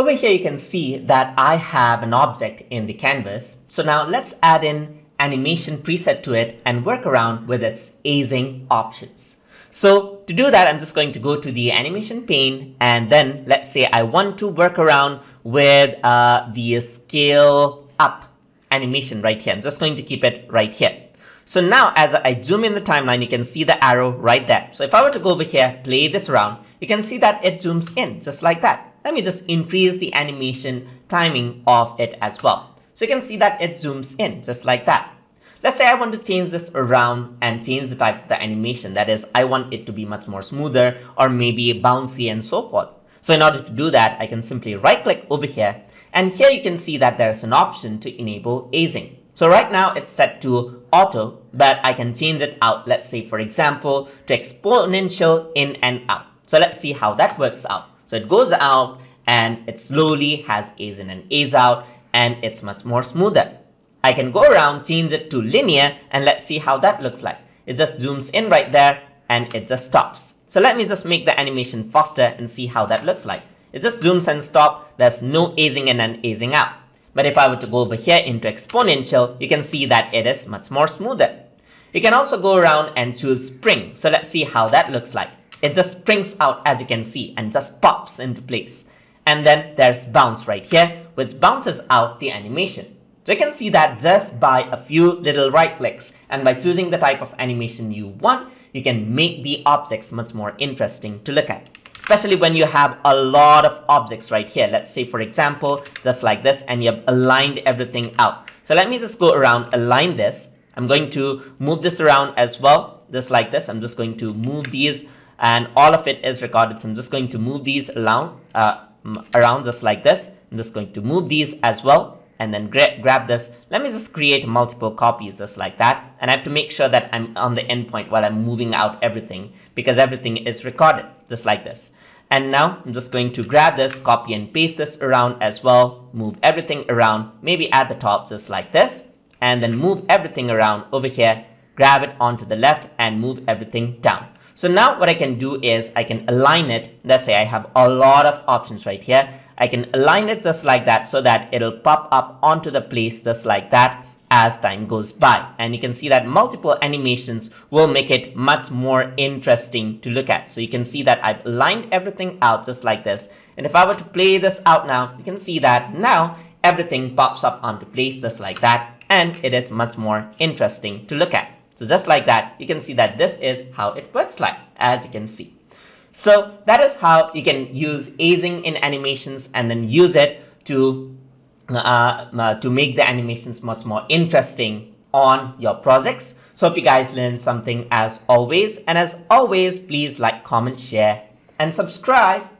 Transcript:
over here you can see that I have an object in the canvas. So now let's add in animation preset to it and work around with its easing options. So to do that, I'm just going to go to the animation pane and then let's say I want to work around with uh, the scale up animation right here. I'm just going to keep it right here. So now as I zoom in the timeline, you can see the arrow right there. So if I were to go over here, play this around, you can see that it zooms in just like that. Let me just increase the animation timing of it as well. So you can see that it zooms in just like that. Let's say I want to change this around and change the type of the animation. That is, I want it to be much more smoother or maybe bouncy and so forth. So in order to do that, I can simply right click over here. And here you can see that there's an option to enable easing. So right now it's set to auto, but I can change it out. Let's say, for example, to exponential in and out. So let's see how that works out. So it goes out and it slowly has ease in and ease out and it's much more smoother. I can go around, change it to linear, and let's see how that looks like. It just zooms in right there, and it just stops. So let me just make the animation faster and see how that looks like. It just zooms and stops. There's no easing in and easing out. But if I were to go over here into exponential, you can see that it is much more smoother. You can also go around and choose spring. So let's see how that looks like. It just springs out as you can see and just pops into place. And then there's bounce right here, which bounces out the animation. So you can see that just by a few little right clicks and by choosing the type of animation you want, you can make the objects much more interesting to look at. Especially when you have a lot of objects right here. Let's say, for example, just like this, and you have aligned everything out. So let me just go around, align this. I'm going to move this around as well, just like this. I'm just going to move these and all of it is recorded. So I'm just going to move these around, uh, around just like this. I'm just going to move these as well and then gra grab this. Let me just create multiple copies just like that. And I have to make sure that I'm on the endpoint while I'm moving out everything because everything is recorded just like this. And now I'm just going to grab this, copy and paste this around as well, move everything around, maybe at the top just like this, and then move everything around over here, grab it onto the left and move everything down. So now what I can do is I can align it. Let's say I have a lot of options right here. I can align it just like that so that it'll pop up onto the place just like that as time goes by. And you can see that multiple animations will make it much more interesting to look at. So you can see that I've aligned everything out just like this. And if I were to play this out now, you can see that now everything pops up onto place just like that. And it is much more interesting to look at. So just like that, you can see that this is how it works like, as you can see. So that is how you can use easing in animations and then use it to, uh, uh, to make the animations much more interesting on your projects. So hope you guys learned something as always. And as always, please like, comment, share, and subscribe.